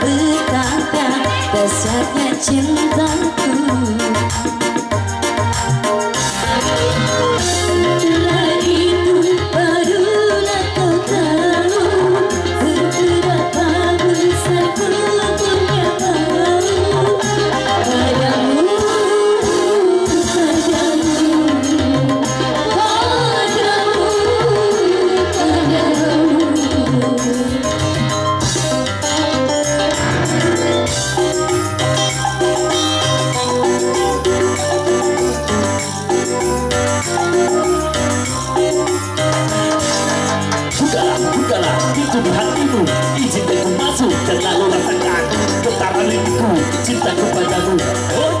Betapa besarnya cintaku di hatimu Izinkan masuk dan lalu rasakan Getaran rinduku cinta kepadamu. Oh